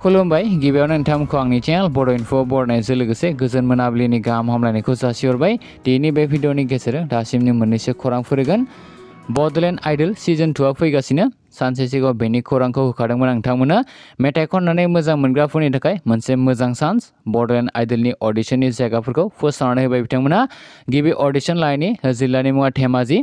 खुलुमबाय। गिबियावनो नोंथांमोनखौ आंनि चेनेल बड' इनफ' बरनायजों लोगोसे गोजोन मोनाबिलिनि गाहाम हामलायनायखौ जासिहरबाय। दिनैनि बे भिडिअनि गेजेरजों दासिमनि मोननैसो खौरां फोरगोन। बड'लेण्ड आइडल सिजन टुआ फैगासिनो। सानसे सिगाङाव बेनि खौरांखौ होखादोंमोन नोंथांमोना। मेथाइ खननानै मोजां मोनग्राफोरनि थाखाय मोनसे मोजां चान्स बड'लेण्ड आइडलनि अडिशननि जायगाफोरखौ फोसावनानै होबाय बिथांमोना। गिबि अडिशन लायनि जिल्लानि मुङा धेमाजि।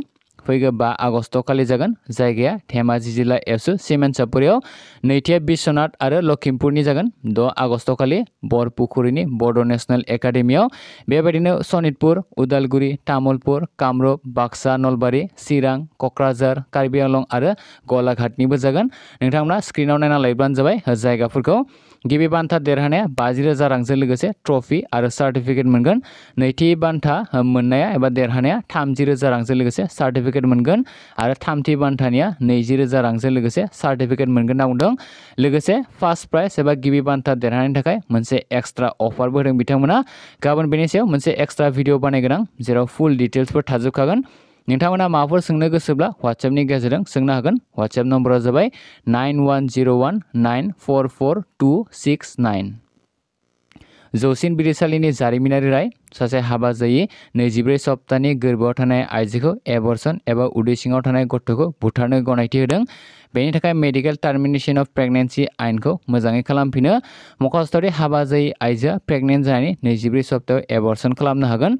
फैगौ बा आगस्ट खालि जागोन जायगाया धेमाजि जिल्ला एबसु सिमेन्ट सापुरियाव नैथिया बिश्वनाथ आरो लखिमपुरनि जागोन द' आगस्ट खालि बरपुखुरिनि बड' नेशनेल एकाडेमियाव बेबायदिनो सनितपुर उदालगुरि तामुलपुर कामरुप बाक्सा नलबारि चिरां क'क्राझार कार्बि आंलं आरो गलाघाटनिबो जागोन नोंथांमोना स्क्रिनाव नायना लायोब्लानो जाबाय जायगाफोरखौ गिबि बान्था देरहानाया बाजि रोजा रांजों लोगोसे ट्रफि आरो सार्टिफिकेट मोनगोन। नैथि बान्था मोननाया एबा देरहानाया थामजि रोजा रांजों लोगोसे सार्टिफिकेट मोनगोन आरो थामथि बान्थानिया नैजि रोजा रांजों लोगोसे सार्टिफिकेट मोनगोन होनना बुंदों। लोगोसे फार्स्ट प्राइज एबा गिबि बान्था देरहानायनि थाखाय मोनसे एक्सट्रा अफारबो होदों बिथांमोना। गाबोन बेनि सायाव मोनसे एक्सट्रा भिडिअ बानायगोन आं जेराव फुल डिटेल्सफोर थाजोबखागोन। नोंथांमोना माबाफोर सोंनो गोसोब्ला वाट्सएपनि गेजेरजों सोंनो हागोन। वाट्सएप नम्बरा जाबाय nine one zero' one nine four four two six nine. जौसिन बिजिरसालिनि जारिमिनारि राय, सासे हाबा जायै, नैजिब्रै सप्तानि गोरबोआव थानाय आइजोखौ एबर्सन एबा उदै सिङाव थानाय गथ'खौ बुथारनो गनायथि होदों। बेनि थाखाय मेडिकेल टार्मिनेसन अफ प्रेगनेन्सि आइनखौ मोजाङै खालामफिनो। मख'जाथावदि हाबा जायै आइजोआ प्रेगनेन्ट जानायनि नैजिब्रै सप्तायाव एबर्सन खालामनो हागोन।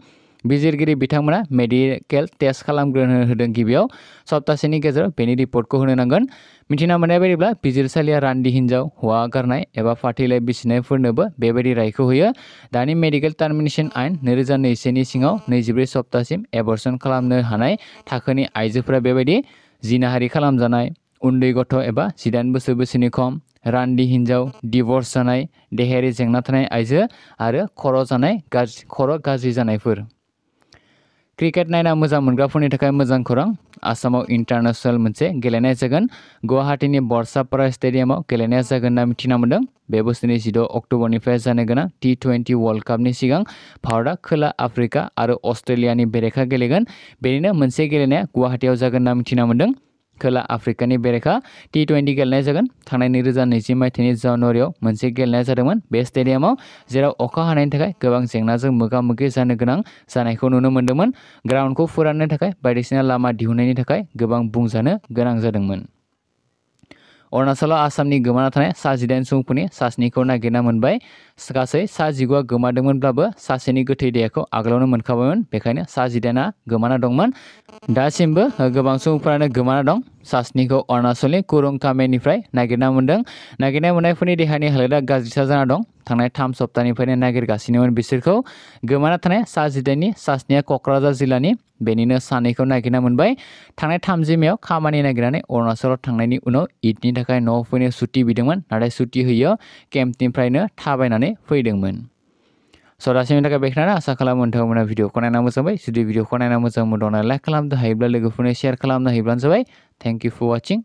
बिजिरगिरि बिथांमोना मेडिकेल टेस्ट खालामग्रोनो होदों गिबियाव। सप्तासेनि गेजेराव बेनि रिपर्टखौ होनो नांगोन। मिथिना मोननाय बायदिब्ला बिजिरसालिया रान्दि हिन्जाव, हौवा गारनाय एबा फाथैलाइ बिसिनायफोरनोबो बेबायदि रायखौ होयो। दानि मेडिकेल टार्मिनेसन आइन नैरोजा नैजिसेनि सिङाव नैजिब्रै सप्तासिम एबर्सन खालामनो हानाय थाखोनि आइजोफोरा बेबायदि जिनाहारि खालामजानाय, उन्दै गथ' एबा जिदाइन बोसोर बैसोनि खम, रान्दि हिन्जाव डिभर्स जानाय, देहायारि जेंना थानाय आइजो आरो खर' जानाय खर' गाज्रि जानायफोर। क्रिकेट नायना मोजां मोनग्राफोरनि थाखाय मोजां खौरां। आसामाव इन्टारनेसनेल मोनसे गेलेनाय जागोन। गुवाहाटीनि बर्सापारा स्टेडियामाव गेलेनाया जागोन होनना मिथिना मोन्दों। बे बोसोरनि जिद' अक्ट'बरनिफ्राय जानो गोनां टि टुवेन्टि वर्ल्ड कापनि सिगां भारतआ खोला, आफ्रिका आरो अस्ट्रेलियानि बेरेखा गेलेगोन। बेनिनो मोनसे गेलेनाया गुवाहाटीयाव जागोन होनना मिथिना मोन्दों। खोला आफ्रिकानि बेरेखा टि टुवेन्टि गेलेनाय जागोन। थांनाय नैरोजा नैजि मायथाइनि जानुवारियाव मोनसे गेलेनाय जादोंमोन बे स्टेडियामाव, जेराव अखा हानायनि थाखाय गोबां जेंनाजों मोगा मोगि जानो गोनां जानायखौ नुनो मोन्दोंमोन। ग्राउन्डखौ फोराननो थाखाय लामा दिहुननायनि थाखाय गोबां अरुणाचलाव आसामनि गोमाना थानाय सा जिदाइन सुबुंफोरनि सास्निखौ नागिरना मोनबाय। गासै सा जिगुआ गोमादोंमोनब्लाबो सासेनि गोथै देहाखौ आगोलावनो मोनखाबायमोन, बेखायनो सा जिदाइना गोमाना दंमोन। दासिमबो गोबां सुबुंफोरानो गोमाना सास्निखौ अरुणाचलनि कुरुं कामेनिफ्राय नागिरना मोन्दों नागिरना मोननायफोरनि देहानि हालोदा गाज्रिथार जाना दं थांनाय थाम सप्तानिफ्रायनो नागिरगासिनोमोन बिसोरखौ गोमाना थानाय सा जिदाइननि सास्निया क'क्राझार जिल्लानि बेनिनो सानैखौ नागिरना मोनबाय थांनाय थामजि मेयाव खामानि नागिरनानै अरुणाचलाव थांनायनि उनाव ईदनि थाखाय न'आव फैनो सुटि बिदोंमोन नाथाय सुटि होयो केम्पनिफ्रायनो थाबायनानै फैदोंमोन स' दासिमनि थाखाय बेखिनियानो आसा खालामो नोंथांमोना भिडिअखौ नायना मोजां मोनबाय जुदि भिडिअखौ नायना मोजां मोनदोंना लाइक खालामनो हायोब्ला लोगोफोरनो शेयार खालामनो हायोब्लानो जाबाय थेंक इउ फर वाचिं